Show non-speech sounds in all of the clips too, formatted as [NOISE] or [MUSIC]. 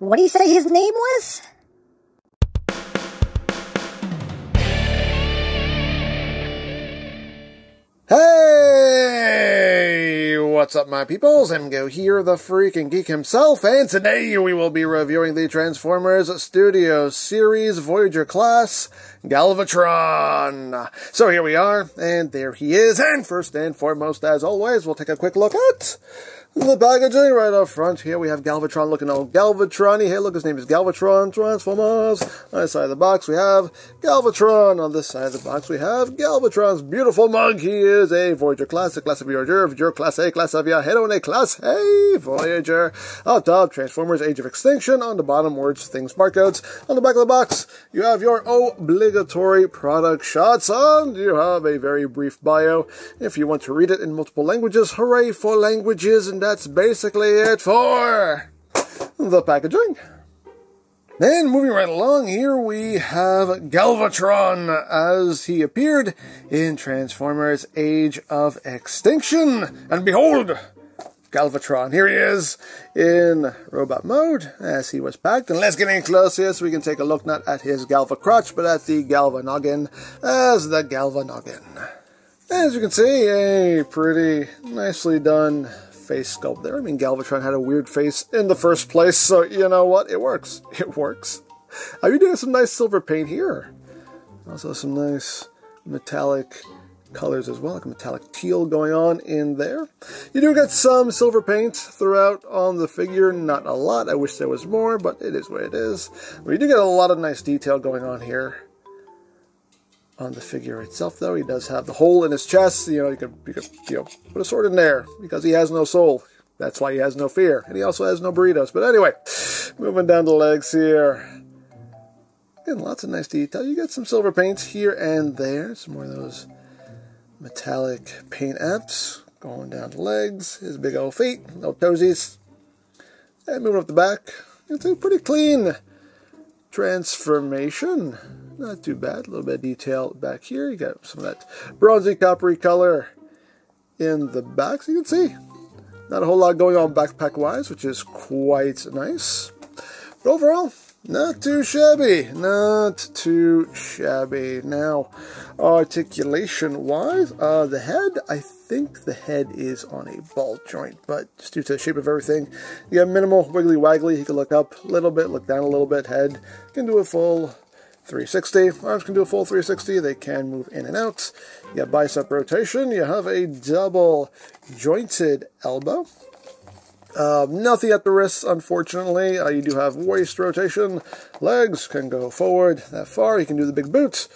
What do you say his name was? Hey! What's up, my peoples? EmGo here, the freaking geek himself, and today we will be reviewing the Transformers Studio Series Voyager class Galvatron. So here we are, and there he is, and first and foremost, as always, we'll take a quick look at the packaging right up front here, we have Galvatron looking all Galvatron-y. Hey, look, his name is Galvatron Transformers. On this side of the box, we have Galvatron. On this side of the box, we have Galvatron's beautiful mug. He is a Voyager class, a Class of Voyager, Voyager Class A, Class of Yahedone, Class A Voyager. Up top, Transformers Age of Extinction. On the bottom, words, things, barcodes. On the back of the box, you have your obligatory product shots, and you have a very brief bio. If you want to read it in multiple languages, hooray for languages and that's basically it for the packaging. And moving right along, here we have Galvatron as he appeared in Transformers Age of Extinction. And behold, Galvatron. Here he is in robot mode as he was packed. And let's get in close here so we can take a look not at his Galva crotch, but at the Galva noggin as the Galva noggin. As you can see, a pretty nicely done face sculpt there. I mean, Galvatron had a weird face in the first place, so you know what? It works. [LAUGHS] It works. Oh, Are you doing some nice silver paint here? Also some nice metallic colors as well, like a metallic teal going on in there. You do get some silver paint throughout on the figure, not a lot. I wish there was more, but it is what it is. But you do get a lot of nice detail going on here on the figure itself, though. He does have the hole in his chest. You know, you could, you could you know, put a sword in there because he has no soul. That's why he has no fear. And he also has no burritos. But anyway, moving down the legs here. Again, lots of nice detail. You get some silver paints here and there. Some more of those metallic paint apps going down the legs. His big old feet, no toesies. And moving up the back. It's a pretty clean transformation. Not too bad. A little bit of detail back here. You got some of that bronzy coppery color in the back, so you can see. Not a whole lot going on backpack-wise, which is quite nice. But overall, not too shabby. Not too shabby. Now, articulation-wise, uh, the head, I think the head is on a ball joint, but just due to the shape of everything, you have minimal wiggly-waggly. You can look up a little bit, look down a little bit. Head can do a full 360. Arms can do a full 360. They can move in and out. You have bicep rotation. You have a double jointed elbow. Uh, nothing at the wrists, unfortunately. Uh, you do have waist rotation. Legs can go forward that far. You can do the big boot.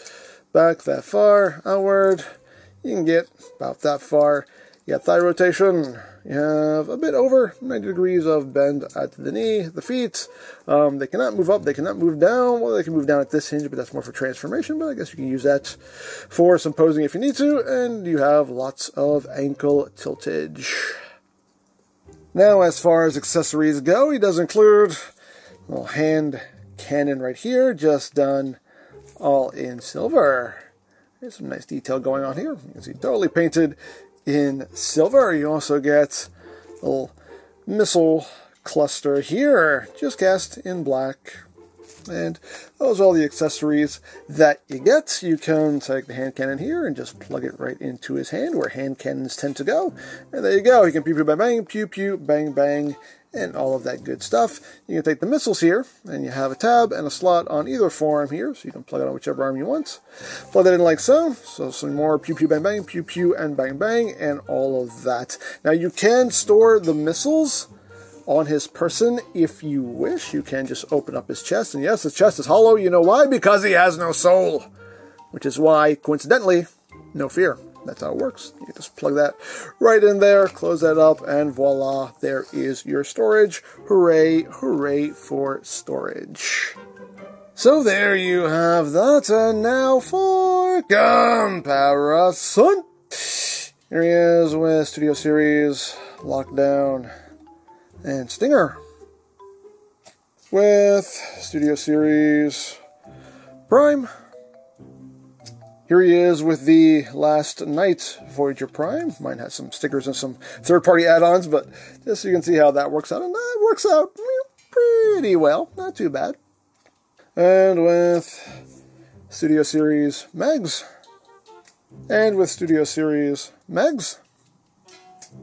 Back that far. Outward. You can get about that far. You got thigh rotation. You have a bit over 90 degrees of bend at the knee, the feet. Um, they cannot move up, they cannot move down. Well, they can move down at this hinge, but that's more for transformation. But I guess you can use that for some posing if you need to. And you have lots of ankle tiltage. Now, as far as accessories go, he does include a little hand cannon right here, just done all in silver. There's some nice detail going on here. You can see totally painted in silver. You also get a little missile cluster here, just cast in black. And those are all the accessories that you get. You can take the hand cannon here and just plug it right into his hand where hand cannons tend to go. And there you go. You can pew pew bang bang, pew pew bang bang, and all of that good stuff. You can take the missiles here, and you have a tab and a slot on either forearm here, so you can plug it on whichever arm you want. Plug that in like so, so some more pew pew bang bang, pew pew and bang bang, and all of that. Now you can store the missiles on his person if you wish. You can just open up his chest, and yes, his chest is hollow. You know why? Because he has no soul, which is why, coincidentally, no fear. That's how it works. You just plug that right in there, close that up, and voila, there is your storage. Hooray, hooray for storage. So there you have that, and now for comparison. Here he is with Studio Series, Lockdown, and Stinger. With Studio Series Prime, here he is with the Last Knight Voyager Prime. Mine has some stickers and some third-party add-ons, but just so you can see how that works out. And that works out pretty well. Not too bad. And with Studio Series Megs. And with Studio Series Megs.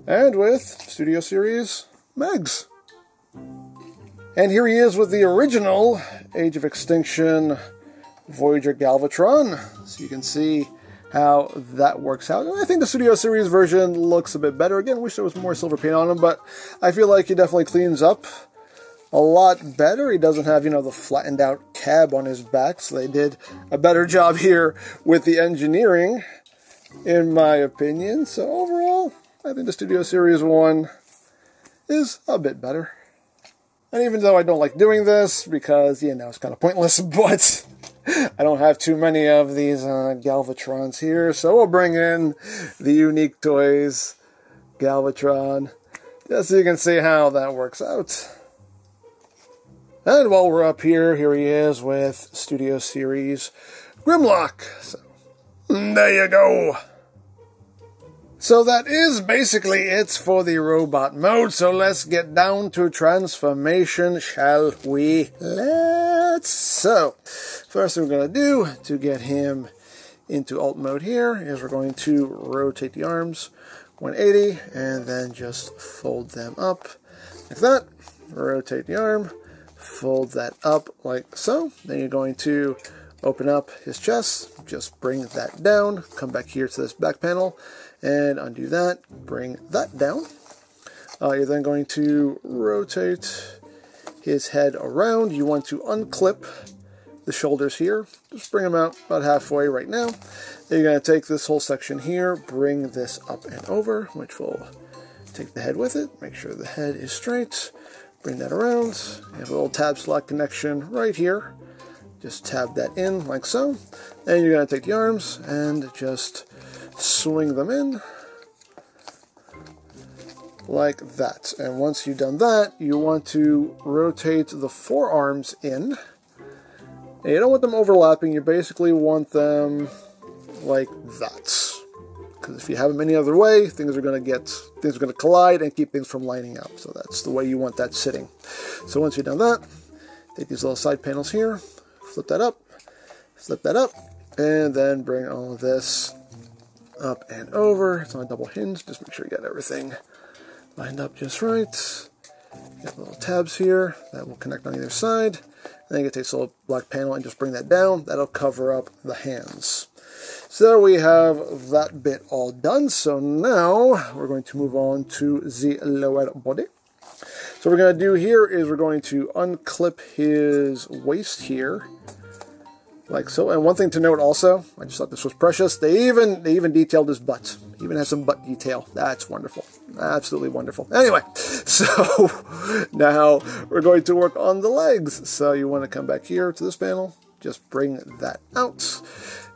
And with Studio Series Megs. And here he is with the original Age of Extinction Voyager Galvatron. So you can see how that works out. And I think the Studio Series version looks a bit better. Again, wish there was more silver paint on him, but I feel like he definitely cleans up a lot better. He doesn't have, you know, the flattened out cab on his back, so they did a better job here with the engineering, in my opinion. So overall, I think the Studio Series 1 is a bit better. And even though I don't like doing this, because, you know, it's kind of pointless, [LAUGHS] but I don't have too many of these uh, Galvatrons here, so we'll bring in the Unique Toys Galvatron, just so you can see how that works out. And while we're up here, here he is with Studio Series Grimlock. So, there you go. So that is basically it for the robot mode. So let's get down to transformation, shall we? Let's. So, first thing we're going to do to get him into alt mode here is we're going to rotate the arms 180 and then just fold them up like that. Rotate the arm, fold that up like so. Then you're going to open up his chest, just bring that down, come back here to this back panel, and undo that, bring that down. Uh, you're then going to rotate his head around. You want to unclip the shoulders here. Just bring them out about halfway right now. Then you're going to take this whole section here, bring this up and over, which will take the head with it. Make sure the head is straight. Bring that around. You have a little tab slot connection right here. Just tab that in like so. Then you're going to take the arms and just swing them in like that. And once you've done that, you want to rotate the forearms in. And you don't want them overlapping, you basically want them like that. Because if you have them any other way, things are going to get, things are going to collide and keep things from lining up. So that's the way you want that sitting. So once you've done that, take these little side panels here, flip that up, flip that up, and then bring all of this up and over. It's on a double hinge. Just make sure you got everything lined up just right. Got little tabs here that will connect on either side. And then you can this little black panel and just bring that down. That'll cover up the hands. So there we have that bit all done. So now we're going to move on to the lower body. So what we're going to do here is we're going to unclip his waist here like so. And one thing to note also, I just thought this was precious. They even they even detailed his butt. Even has some butt detail. That's wonderful. Absolutely wonderful. Anyway, [LAUGHS] so now we're going to work on the legs. So you want to come back here to this panel. Just bring that out.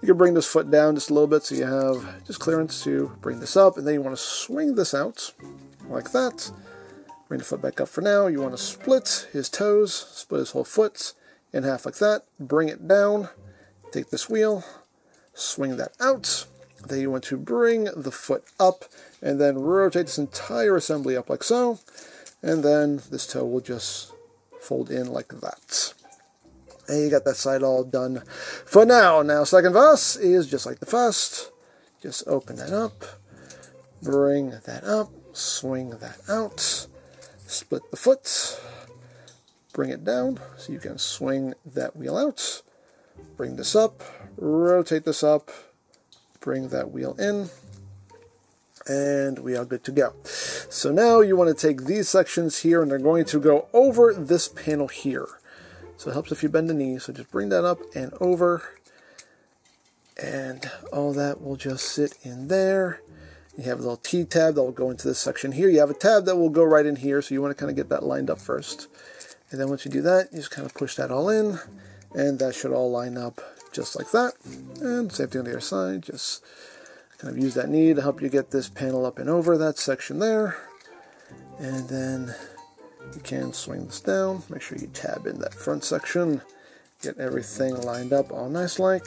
You can bring this foot down just a little bit so you have just clearance to bring this up. And then you want to swing this out like that. Bring the foot back up for now. You want to split his toes, split his whole foot in half like that. Bring it down Take this wheel, swing that out. Then you want to bring the foot up and then rotate this entire assembly up like so. And then this toe will just fold in like that. And you got that side all done for now. Now, second verse is just like the first. Just open that up, bring that up, swing that out, split the foot, bring it down so you can swing that wheel out bring this up, rotate this up, bring that wheel in, and we are good to go. So now you want to take these sections here and they're going to go over this panel here. So it helps if you bend the knee. So just bring that up and over. And all that will just sit in there. You have a little T tab that will go into this section here. You have a tab that will go right in here. So you want to kind of get that lined up first. And then once you do that, you just kind of push that all in and that should all line up just like that and same thing on the other side just kind of use that knee to help you get this panel up and over that section there and then you can swing this down make sure you tab in that front section get everything lined up all nice like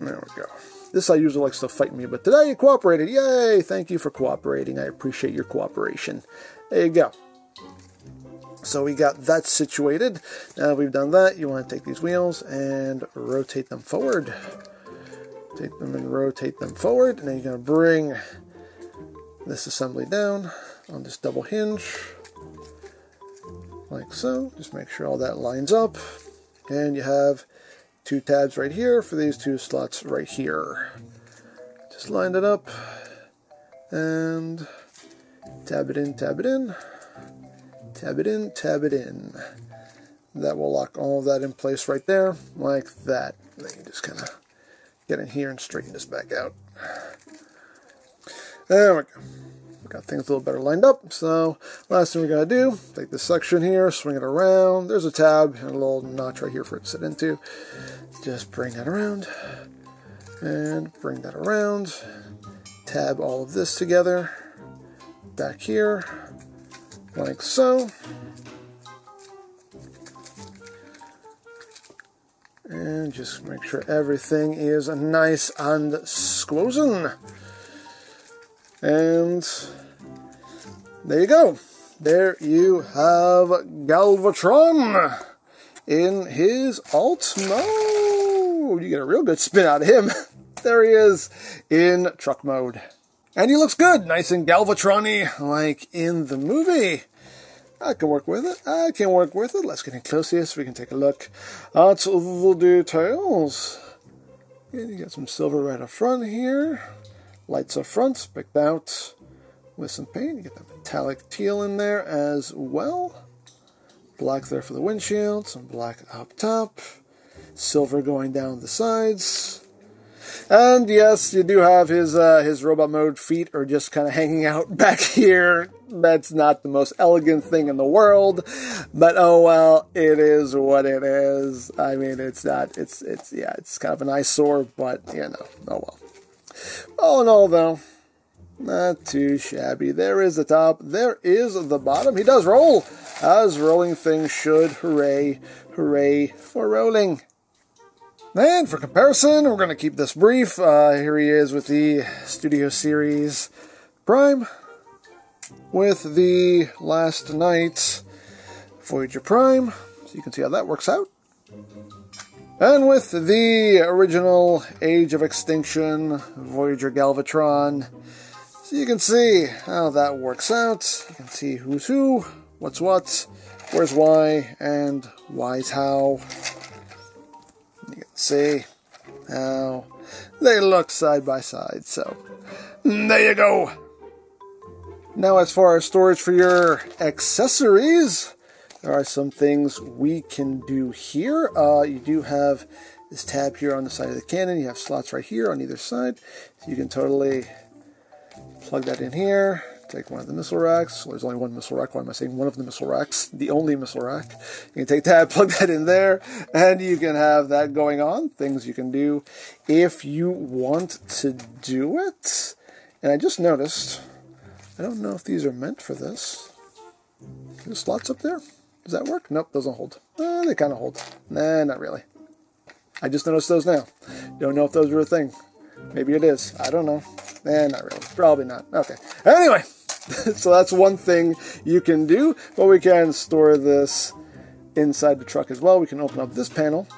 there we go This I usually likes to fight me, but today you cooperated. Yay! Thank you for cooperating. I appreciate your cooperation. There you go. So we got that situated. Now we've done that, you want to take these wheels and rotate them forward. Take them and rotate them forward. And you're going to bring this assembly down on this double hinge. Like so. Just make sure all that lines up. And you have two tabs right here for these two slots right here. Just line it up and tab it in, tab it in. Tab it in, tab it in. That will lock all of that in place right there, like that. Then you just kind of get in here and straighten this back out. There we go. Got things a little better lined up. So last thing we gotta do, take this section here, swing it around. There's a tab and a little notch right here for it to sit into. Just bring that around and bring that around. Tab all of this together. Back here like so. And just make sure everything is nice and squozen. And there you go. There you have Galvatron in his alt mode. You get a real good spin out of him. [LAUGHS] there he is in truck mode. And he looks good, nice and Galvatron like in the movie. I can work with it. I can work with it. Let's get in close here so we can take a look at the details. And you got some silver right up front here. Lights up front, picked out with some paint. You get the metallic teal in there as well. Black there for the windshield, some black up top. Silver going down the sides. And yes, you do have his uh, his robot mode feet are just kind of hanging out [LAUGHS] back here. That's not the most elegant thing in the world, but oh well, it is what it is. I mean, it's not. It's it's yeah, it's kind of an eyesore, but you know, oh well. All in all, though, not too shabby. There is the top. There is the bottom. He does roll, as rolling things should. Hooray! Hooray for rolling! And for comparison, we're going to keep this brief. Uh, here he is with the Studio Series Prime, with the Last Knight Voyager Prime. So you can see how that works out. And with the original Age of Extinction Voyager Galvatron. So you can see how that works out. You can see who's who, what's what, where's why, and why's how. See how they look side by side. So there you go. Now, as far as storage for your accessories, there are some things we can do here. Uh, you do have this tab here on the side of the cannon. You have slots right here on either side. So you can totally plug that in here take one of the missile racks. Well, there's only one missile rack. Why am I saying one of the missile racks? The only missile rack. You can take that, [LAUGHS] plug that in there, and you can have that going on. Things you can do if you want to do it. And I just noticed, I don't know if these are meant for this. Slots up there? Does that work? Nope, doesn't hold. Uh, they kind of hold. Nah, not really. I just noticed those now. Don't know if those are a thing. Maybe it is. I don't know. Eh, not really. Probably not. Okay. Anyway, [LAUGHS] so that's one thing you can do, but we can store this inside the truck as well. We can open up this panel,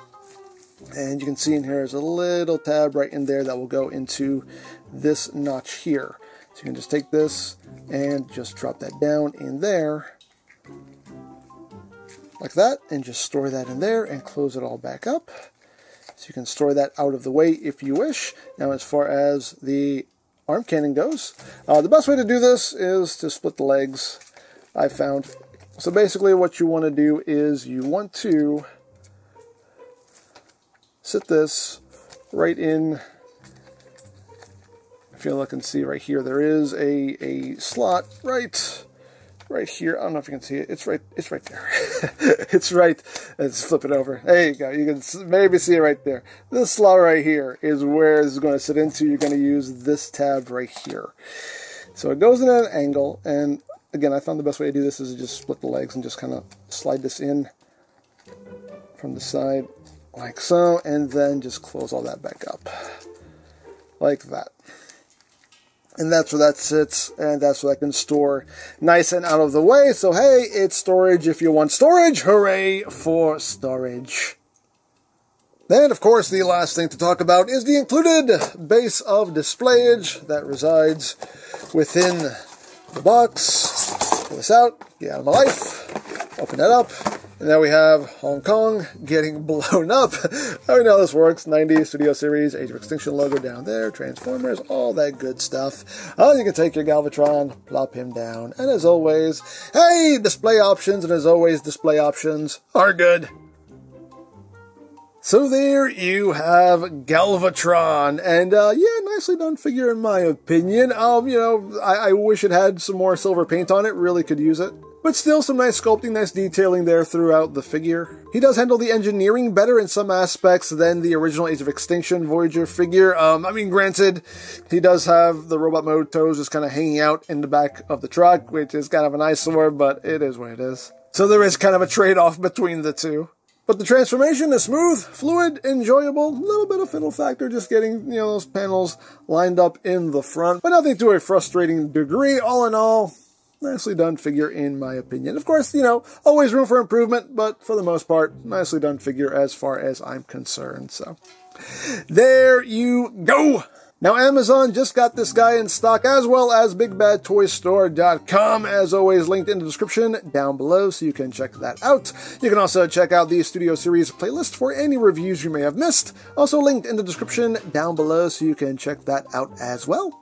and you can see in here is a little tab right in there that will go into this notch here. So you can just take this and just drop that down in there like that and just store that in there and close it all back up. So you can store that out of the way if you wish. Now as far as the arm cannon goes. Uh, the best way to do this is to split the legs, I found. So basically what you want to do is you want to sit this right in, if you look and see right here, there is a, a slot right right here. I don't know if you can see it. It's right. It's right there. [LAUGHS] it's right. Let's flip it over. There you go. You can maybe see it right there. This slot right here is where this is going to sit into. You're going to use this tab right here. So it goes in at an angle, and again, I found the best way to do this is to just split the legs and just kind of slide this in from the side like so, and then just close all that back up. like that. And that's where that sits, and that's where I can store nice and out of the way. So hey, it's storage if you want storage. Hooray for storage. Then, of course, the last thing to talk about is the included base of displayage that resides within the box. Pull this out, get out of my life, open that up, and now we have Hong Kong getting [LAUGHS] blown up. I know how this works. 90 Studio Series, Age of Extinction logo down there, Transformers, all that good stuff. Oh, you can take your Galvatron, plop him down, and as always, hey, display options, and as always, display options are good. So there you have Galvatron, and uh, yeah, nicely done figure in my opinion. Um, you know, I, I wish it had some more silver paint on it. Really could use it. But still some nice sculpting, nice detailing there throughout the figure. He does handle the engineering better in some aspects than the original Age of Extinction Voyager figure. Um, I mean, granted, he does have the robot mode toes just kind of hanging out in the back of the truck, which is kind of an eyesore, but it is what it is. So there is kind of a trade-off between the two. But the transformation is smooth, fluid, enjoyable, a little bit of fiddle factor just getting, you know, those panels lined up in the front, but nothing to a frustrating degree. All in all, nicely done figure in my opinion. Of course, you know, always room for improvement, but for the most part, nicely done figure as far as I'm concerned. So there you go. Now, Amazon just got this guy in stock as well as BigBadToyStore.com, as always linked in the description down below so you can check that out. You can also check out the Studio Series playlist for any reviews you may have missed, also linked in the description down below so you can check that out as well.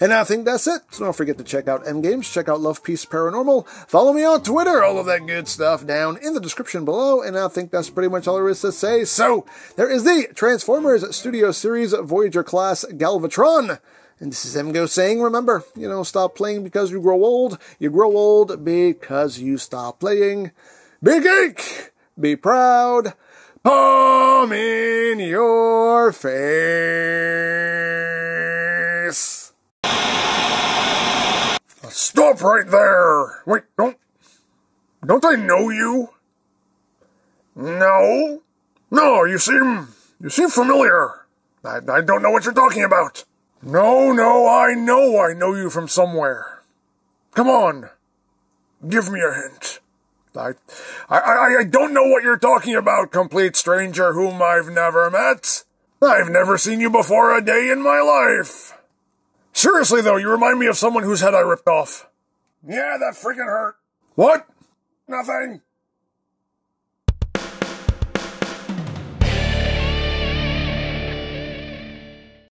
And I think that's it. So don't forget to check out EmGames, check out Love Peace Paranormal, follow me on Twitter, all of that good stuff down in the description below. And I think that's pretty much all there is to say. So there is the Transformers Studio Series Voyager class Galvatron. And this is EmGo saying, remember, you know, stop playing because you grow old. You grow old because you stop playing. Be geek! Be proud! Palm in your face! Stop right there! Wait, don't... Don't I know you? No? No, you seem... You seem familiar. I, I don't know what you're talking about. No, no, I know I know you from somewhere. Come on. Give me a hint. I, I, I don't know what you're talking about, complete stranger whom I've never met. I've never seen you before a day in my life. Seriously, though, you remind me of someone whose head I ripped off. Yeah, that freaking hurt. What? Nothing.